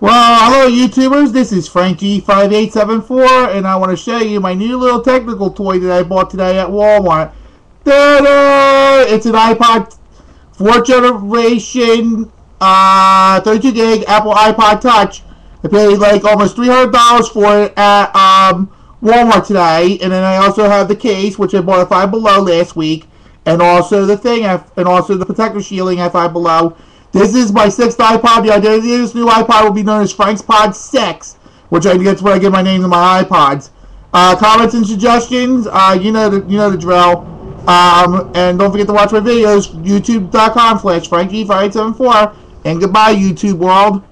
Well, hello YouTubers, this is Frankie5874 and I want to show you my new little technical toy that I bought today at Walmart. Ta-da! It's an iPod 4th generation, uh, 32 gig Apple iPod Touch. I paid like almost $300 for it at um, Walmart today, and then I also have the case, which I bought at Five Below last week, and also the thing, and also the protector shielding at Five Below. This is my sixth iPod. The identity of this new iPod will be known as Frank's Pod 6, which I guess where I give my name to my iPods. Uh, comments and suggestions, uh, you know the you know the drill. Um, and don't forget to watch my videos, youtube.com slash frankie5874. And goodbye, YouTube world.